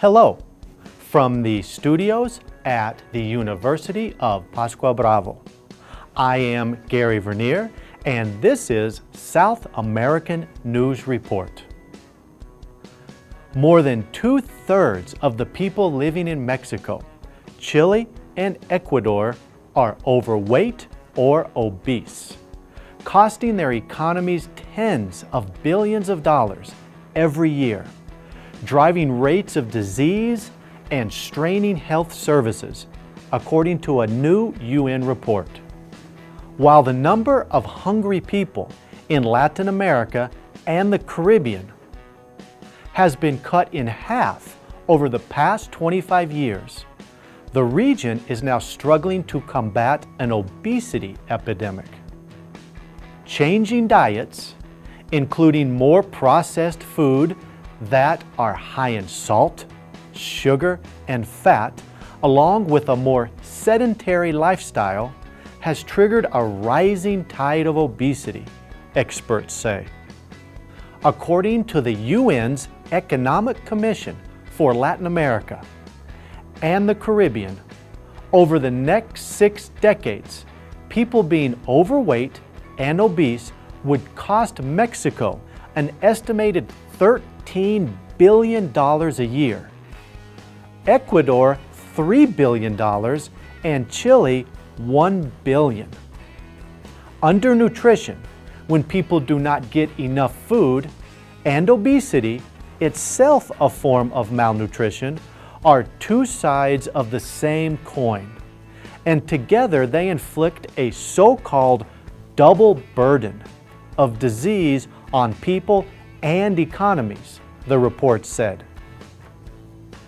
Hello from the studios at the University of Pascual Bravo. I am Gary Vernier and this is South American News Report. More than two-thirds of the people living in Mexico, Chile, and Ecuador are overweight or obese, costing their economies tens of billions of dollars every year, driving rates of disease and straining health services, according to a new UN report. While the number of hungry people in Latin America and the Caribbean has been cut in half over the past 25 years, the region is now struggling to combat an obesity epidemic. Changing diets, including more processed food that are high in salt, sugar, and fat, along with a more sedentary lifestyle, has triggered a rising tide of obesity, experts say. According to the UN's Economic Commission for Latin America and the Caribbean, over the next six decades, people being overweight and obese would cost Mexico an estimated $13 billion a year, Ecuador $3 billion, and Chile $1 billion. Undernutrition, when people do not get enough food, and obesity, itself a form of malnutrition, are two sides of the same coin. And together they inflict a so-called double burden of disease on people and economies, the report said.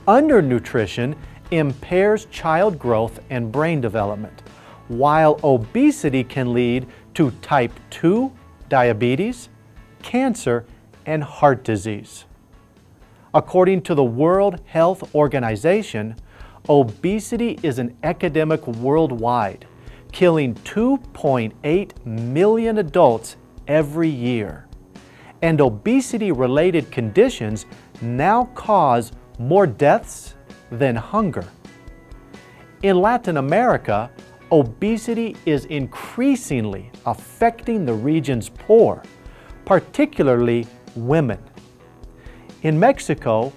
Undernutrition impairs child growth and brain development, while obesity can lead to type 2 diabetes, cancer, and heart disease. According to the World Health Organization, obesity is an epidemic worldwide, killing 2.8 million adults every year. And obesity-related conditions now cause more deaths than hunger. In Latin America, obesity is increasingly affecting the region's poor, particularly women. In Mexico,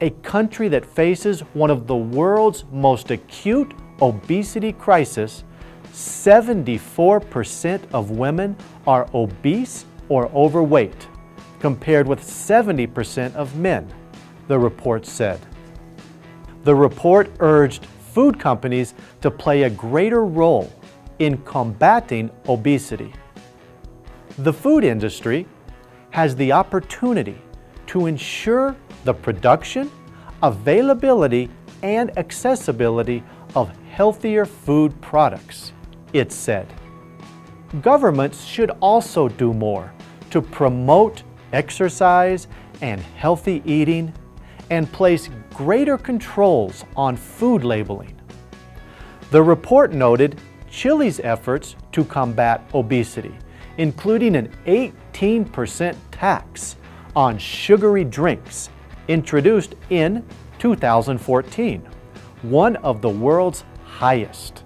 a country that faces one of the world's most acute obesity crisis, 74% of women are obese or overweight, compared with 70% of men, the report said. The report urged food companies to play a greater role in combating obesity. The food industry has the opportunity to ensure the production, availability, and accessibility of healthier food products, it said. Governments should also do more to promote exercise and healthy eating and place greater controls on food labeling. The report noted Chile's efforts to combat obesity, including an 18% tax on sugary drinks introduced in 2014, one of the world's highest,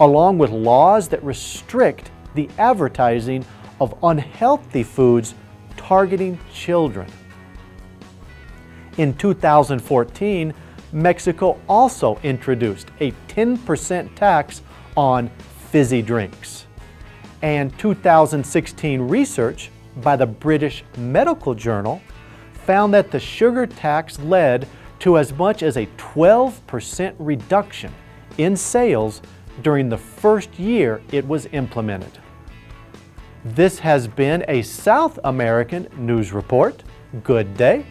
along with laws that restrict the advertising of unhealthy foods targeting children. In 2014, Mexico also introduced a 10% tax on fizzy drinks. And 2016 research by the British Medical Journal found that the sugar tax led to as much as a 12% reduction in sales during the first year it was implemented. This has been a South American news report. Good day.